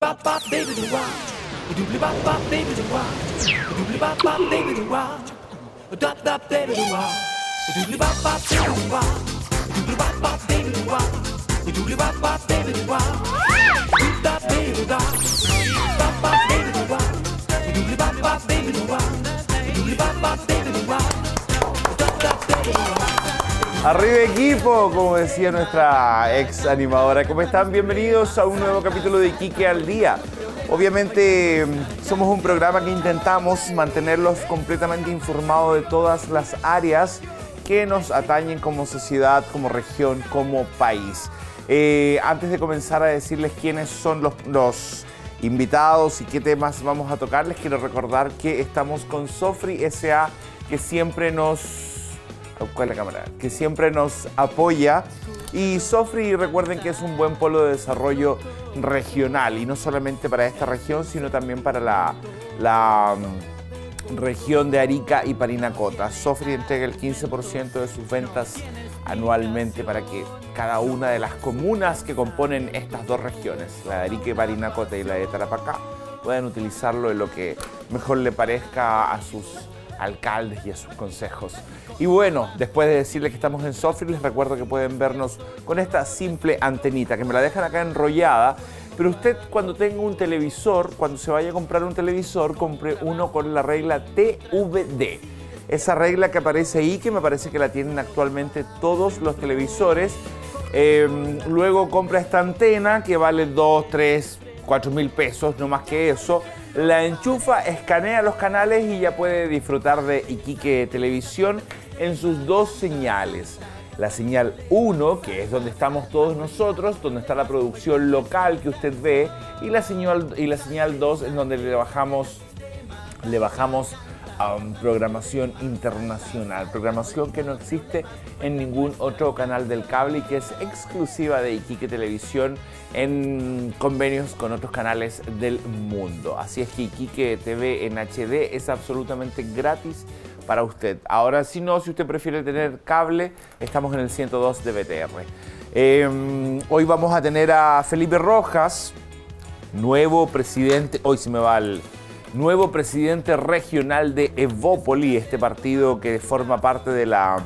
bop bop baby do wah. Doobly bop bop baby do wah. Doobly bop bop baby do wah. Dop dop baby do wah. Doobly bop bop baby do wah. Doobly bop bop baby do wah. Doobly bop bop baby do wah. Arriba equipo, como decía nuestra ex animadora. ¿Cómo están? Bienvenidos a un nuevo capítulo de Iquique al Día. Obviamente somos un programa que intentamos mantenerlos completamente informados de todas las áreas que nos atañen como sociedad, como región, como país. Eh, antes de comenzar a decirles quiénes son los, los invitados y qué temas vamos a tocar, les quiero recordar que estamos con Sofri SA, que siempre nos ¿Cuál es la cámara? Que siempre nos apoya. Y Sofri, recuerden que es un buen polo de desarrollo regional, y no solamente para esta región, sino también para la, la mm, región de Arica y Parinacota. Sofri entrega el 15% de sus ventas anualmente para que cada una de las comunas que componen estas dos regiones, la de Arica y Parinacota y la de Tarapacá, puedan utilizarlo en lo que mejor le parezca a sus alcaldes y a sus consejos. Y bueno, después de decirles que estamos en Sofri, les recuerdo que pueden vernos con esta simple antenita, que me la dejan acá enrollada, pero usted cuando tenga un televisor, cuando se vaya a comprar un televisor, compre uno con la regla TVD. Esa regla que aparece ahí, que me parece que la tienen actualmente todos los televisores. Eh, luego compra esta antena que vale 2, 3, 4 mil pesos, no más que eso la enchufa, escanea los canales y ya puede disfrutar de Iquique Televisión en sus dos señales. La señal 1, que es donde estamos todos nosotros, donde está la producción local que usted ve, y la señal, y la señal 2, en donde le bajamos, le bajamos um, programación internacional, programación que no existe en ningún otro canal del cable y que es exclusiva de Iquique Televisión en convenios con otros canales del mundo. Así es que Iquique TV en HD es absolutamente gratis para usted. Ahora, si no, si usted prefiere tener cable, estamos en el 102 de BTR. Eh, hoy vamos a tener a Felipe Rojas, nuevo presidente, hoy se me va el nuevo presidente regional de Evópoli, este partido que forma parte de la,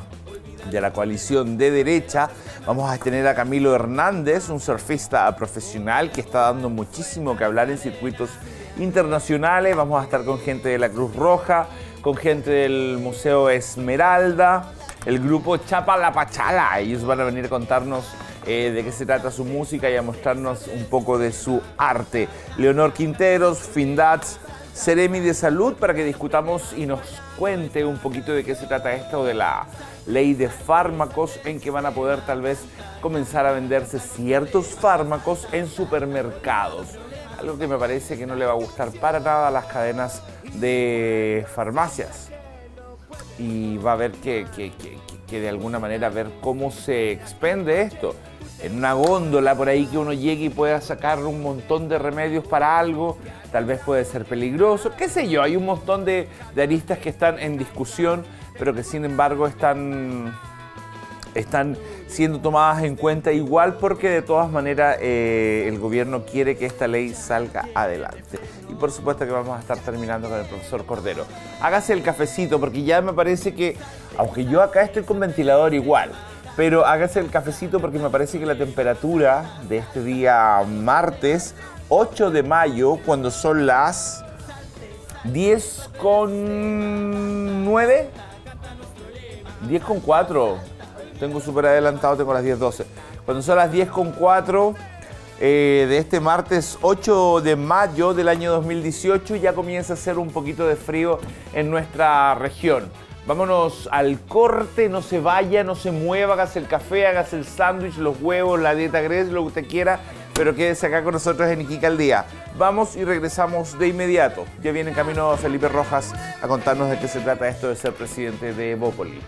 de la coalición de derecha. Vamos a tener a Camilo Hernández, un surfista profesional que está dando muchísimo que hablar en circuitos internacionales. Vamos a estar con gente de la Cruz Roja, con gente del Museo Esmeralda, el grupo Chapa la Pachala. Ellos van a venir a contarnos eh, de qué se trata su música y a mostrarnos un poco de su arte. Leonor Quinteros, Findats, Seremi de Salud para que discutamos y nos cuente un poquito de qué se trata esto de la ley de fármacos en que van a poder tal vez comenzar a venderse ciertos fármacos en supermercados. Algo que me parece que no le va a gustar para nada a las cadenas de farmacias. Y va a haber que, que, que, que de alguna manera ver cómo se expende esto en una góndola por ahí que uno llegue y pueda sacar un montón de remedios para algo, tal vez puede ser peligroso, qué sé yo, hay un montón de, de aristas que están en discusión, pero que sin embargo están, están siendo tomadas en cuenta igual porque de todas maneras eh, el gobierno quiere que esta ley salga adelante. Y por supuesto que vamos a estar terminando con el profesor Cordero. Hágase el cafecito porque ya me parece que, aunque yo acá estoy con ventilador igual, pero hágase el cafecito porque me parece que la temperatura de este día martes 8 de mayo, cuando son las 10 con 9, 10 con 4, tengo súper adelantado, tengo las 10, 12. Cuando son las 10 con 4 eh, de este martes 8 de mayo del año 2018, ya comienza a hacer un poquito de frío en nuestra región. Vámonos al corte, no se vaya, no se mueva, hágase el café, hágase el sándwich, los huevos, la dieta Gres, lo que usted quiera, pero quédese acá con nosotros en Iquique al Día. Vamos y regresamos de inmediato. Ya viene en camino Felipe Rojas a contarnos de qué se trata esto de ser presidente de Bópoli.